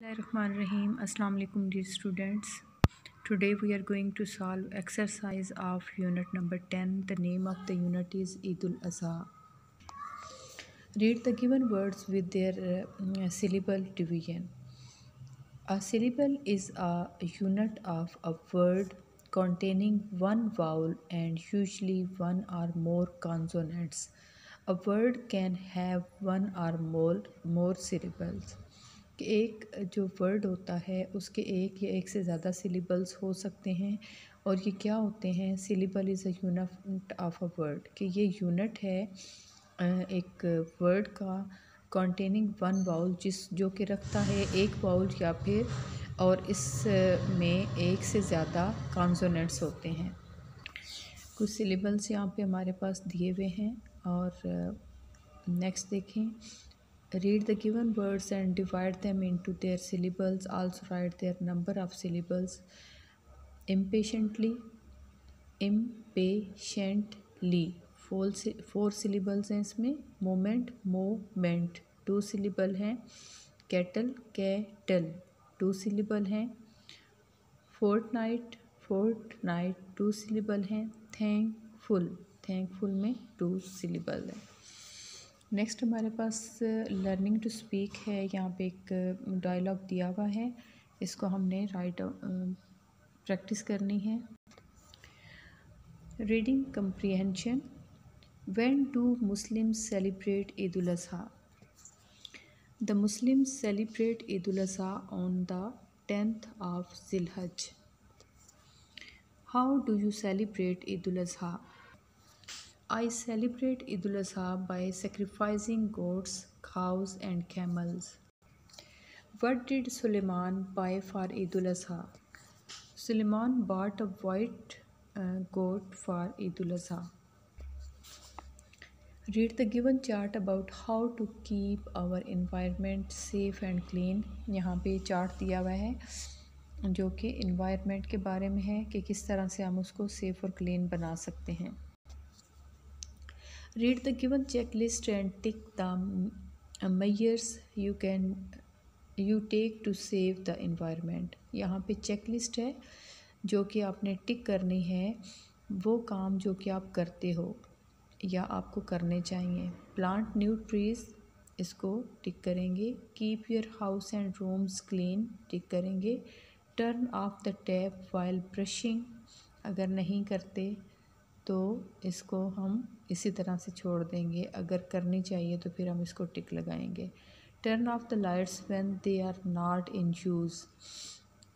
Bismillahirrahmanirrahim. Assalamu alaikum dear students. Today we are going to solve exercise of unit number 10. The name of the unit is Eidul Azha. Read the given words with their uh, syllable division. A syllable is a unit of a word containing one vowel and usually one or more consonants. A word can have one or more, more syllables. कि एक जो word होता है, उसके एक या एक से ज़्यादा सिलेबल्स हो सकते हैं। और ये क्या होते हैं? Syllable is a unit of a word कि ये यूनिट है एक वर्ड का कंटेनिंग वन बाउल जिस, जो कि रखता है एक बाउल या फिर, और इस में एक से ज़्यादा कॉन्सोनेंट्स होते हैं। कुछ सिलेबल्स यहाँ पे हमारे पास दिए हुए हैं, और नेक्स्ट देखें। Read the given words and divide them into their syllables also write their number of syllables impatiently impatiently four four syllables हैं इसमें मोमेंट मोमेंट टू सिलेबल हैं कैटल कैटल टू सिलेबल हैं fortnight fortnight two syllable हैं thankful thankful में two syllable है next हमारे पास learning to speak है। यहाँ पे एक डायलॉग दिया हुआ है। इसको हमने राइट प्रैक्टिस करनी है। Reading comprehension when do Muslim celebrate Eid Azha the Muslim celebrate Eid Azha on the tenth of Zilhaj how do you celebrate Eid Azha I celebrate Eid al-Azha by sacrificing goats, cows and camels. What did Suleiman buy for Eid al-Azha? Suleiman bought a white uh, goat for Eid al-Azha. Read the given chart about how to keep our environment safe and clean. यहाँ पे chart दिया हुआ है जो कि environment के बारे में है कि किस तरह से हम उसको सेफ़ और क्लीन बना सकते हैं read the given checklist and tick the measures you can, you take to save the environment. यहाँ पे चेकलिस्ट है, जो कि आपने टिक करनी है, वो काम जो कि आप करते हो या आपको करने चाहिए। प्लांट न्यू ट्रीज़ इसको टिक करेंगे। Keep your house and rooms clean tick करेंगे। Turn off the tap while brushing अगर नहीं करते तो इसको हम इसी तरह से छोड़ देंगे। अगर करनी चाहिए तो फिर हम इसको टिक लगाएँगे। Turn off the lights when they are not in use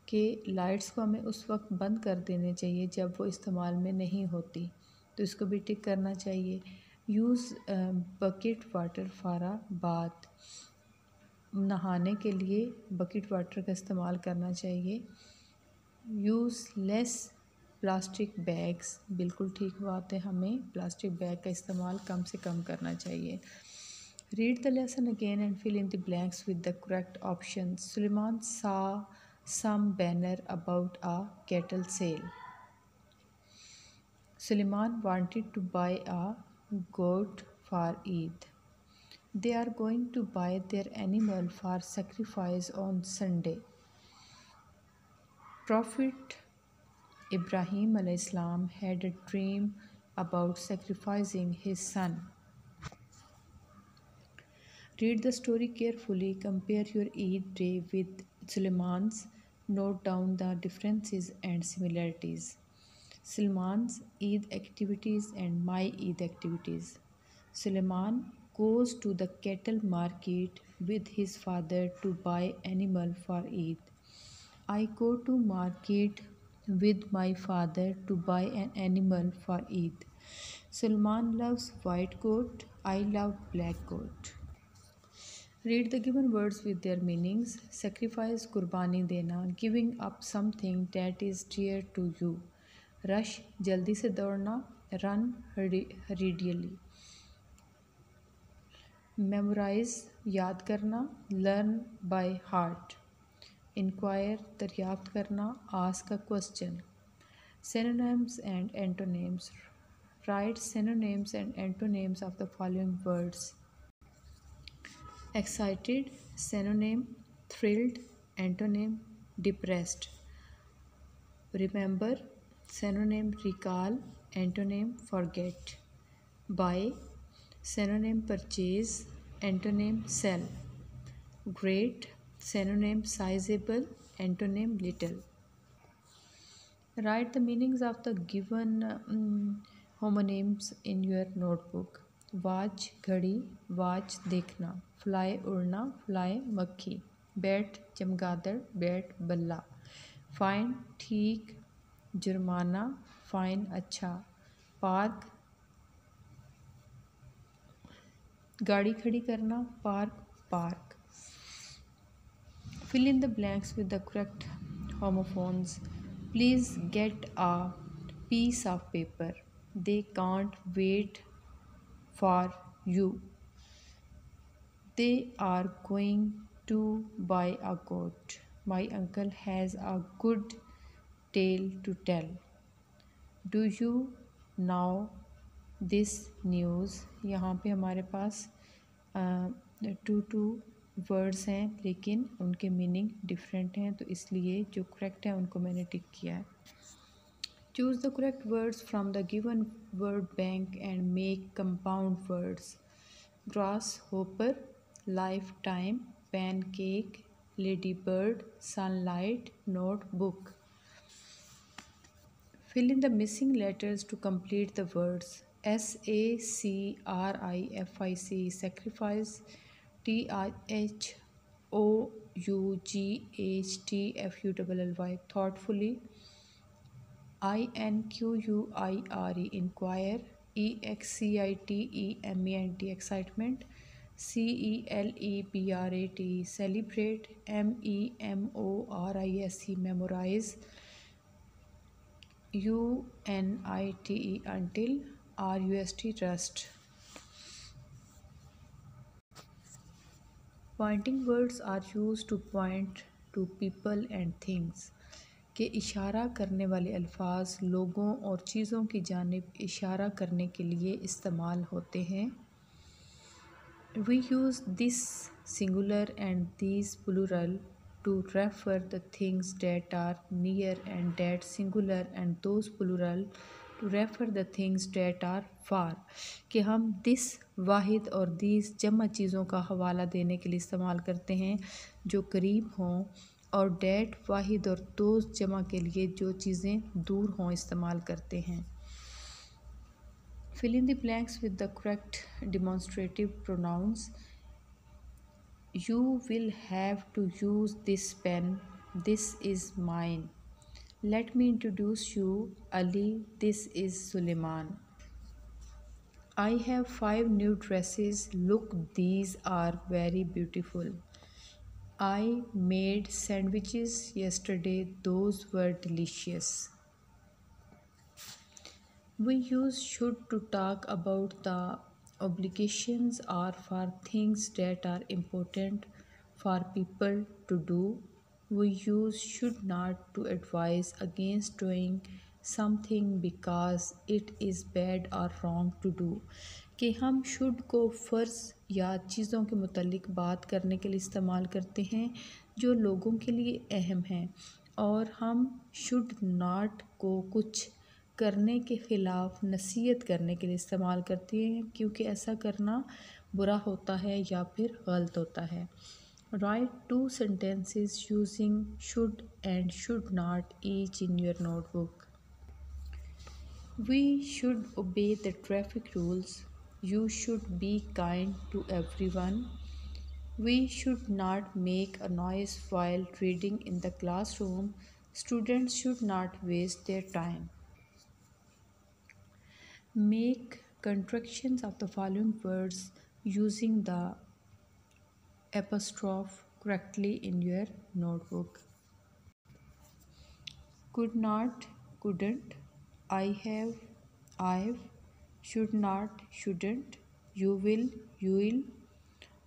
के लाइट्स को हमें उस वक्त बंद कर देने चाहिए जब वो इस्तेमाल में नहीं होती। तो इसको भी टिक करना चाहिए। Use bucket water for a bath नहाने के लिए बकेट वाटर का इस्तेमाल करना चाहिए। यूज़ लेस प्लास्टिक बैग्स, बिल्कुल ठीक बात है हमें, प्लास्टिक बैग का इस्तेमाल कम से कम करना चाहिए। Read the lesson again and fill in the blanks with the correct option Suleman saw some banner about a cattle sale Suleman wanted to buy a goat for Eid they are going to buy their animal for sacrifice on Sunday prophet Ibrahim Islam had a dream about sacrificing his son. Read the story carefully, compare your Eid day with Suleiman's, note down the differences and similarities. Suleiman's Eid activities and my Eid activities. Suleiman goes to the cattle market with his father to buy animal for Eid. I go to market with my father to buy an animal for Eid. Salman loves white goat. I love black goat. Read the given words with their meanings. Sacrifice, kurbani dena, giving up something that is dear to you. Rush, jaldi se दौड़ना. Run hurriedly. Memorize, याद करना. Learn by heart. Inquire दरियाफ्त करना ask का question synonyms and antonyms write synonyms and antonyms of the following words excited synonym thrilled antonym depressed remember synonym recall antonym forget buy synonym purchase antonym sell great synonym sizable antonym little write the meanings of the given um, homonyms in your notebook watch घड़ी watch देखना fly उड़ना fly मक्खी bat चमगादड़ bat बल्ला fine ठीक जुर्माना fine अच्छा park गाड़ी खड़ी करना park park fill in the blanks with the correct homophones please get a piece of paper they can't wait for you they are going to buy a goat my uncle has a good tale to tell do you know this news यहाँ पे हमारे पास to two words हैं, लेकिन उनके meaning different हैं तो इसलिए जो करेक्ट है, उनको मैंने टिक किया है। Choose the correct words from the given word bank and make compound words grasshopper lifetime pancake ladybird sunlight notebook fill in the missing letters to complete the words S A C R I F I C sacrifice t i h o u g h t f u l l y thoughtfully i n q u i r e inquire e x c i t e m e n t excitement C E L E B R A T celebrate M E M O R I S E memorize U N I T E until R U S T trust pointing words are use to point to people and things के इशारा करने वाले अल्फाज लोगों और चीज़ों की जानब इशारा करने के लिए इस्तेमाल होते हैं। We use this singular and this plural to refer the things that are near and that singular and those plural to refer the things that are far कि हम दिस वाहिद और दिस जमा चीज़ों का हवाला देने के लिए इस्तेमाल करते हैं, जो करीब हों, और डेट वाहिद और दो जमा के लिए जो चीज़ें दूर हों इस्तेमाल करते हैं। Filling the blanks with the correct demonstrative pronouns you will have to use this pen this is mine Let me introduce you, Ali. This is Suleiman. I have five new dresses. Look, these are very beautiful. I made sandwiches yesterday. Those were delicious. We use should to talk about the obligations or for things that are important for people to do. We use should not to advise against doing something because it is bad or wrong to do. कि हम should को फ़र्ज़ या चीज़ों के मतलब बात करने के लिए इस्तेमाल करते हैं, जो लोगों के लिए अहम हैं। और हम शुड नाट को कुछ करने के ख़िलाफ़ नसीहत करने के लिए इस्तेमाल करते हैं, क्योंकि ऐसा करना बुरा होता है या फिर गलत होता है। Write two sentences using should and should not each in your notebook. We should obey the traffic rules. You should be kind to everyone. We should not make a noise while reading in the classroom. Students should not waste their time. Make contractions of the following words using the apostrophe correctly in your notebook. Could not, couldn't, I have, I've, should not, shouldn't, you will, you will,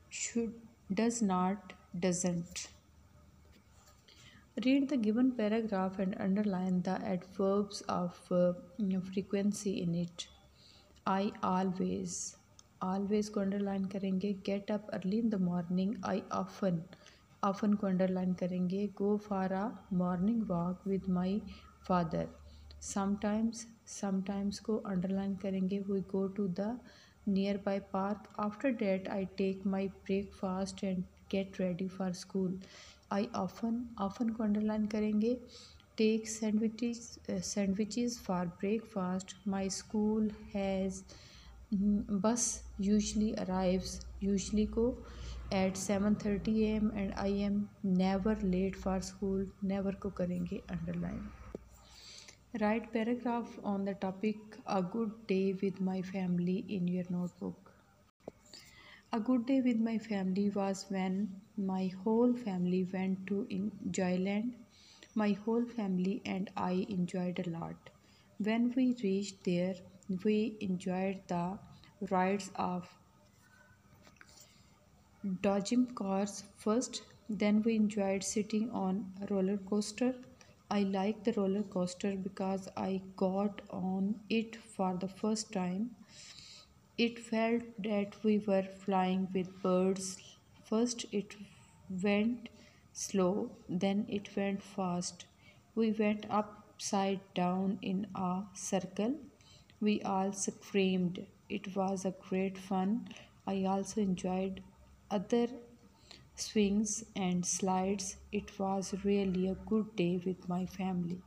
should, does not, doesn't. Read the given paragraph and underline the adverbs of uh, frequency in it. I always, always को underline करेंगे get up early in the morning I often often को underline करेंगे go for a morning walk with my father sometimes sometimes को underline करेंगे we go to the nearby park after that I take my breakfast and get ready for school I often often को underline करेंगे take sandwiches sandwiches for breakfast my school has बस usually arrives usually को at seven thirty AM and I am never late for school never को करेंगे underline right paragraph on the topic a good day with my family in your notebook a good day with my family was when my whole family went to in Joyland my whole family and I enjoyed a When we reached there, we enjoyed the rides of dodging cars first. Then we enjoyed sitting on roller coaster. I liked the roller coaster because I got on it for the first time. It felt that we were flying with birds. First, it went slow, then, it went fast. We went up upside down in a circle we all screamed. It was a great fun. I also enjoyed other swings and slides. It was really a good day with my family.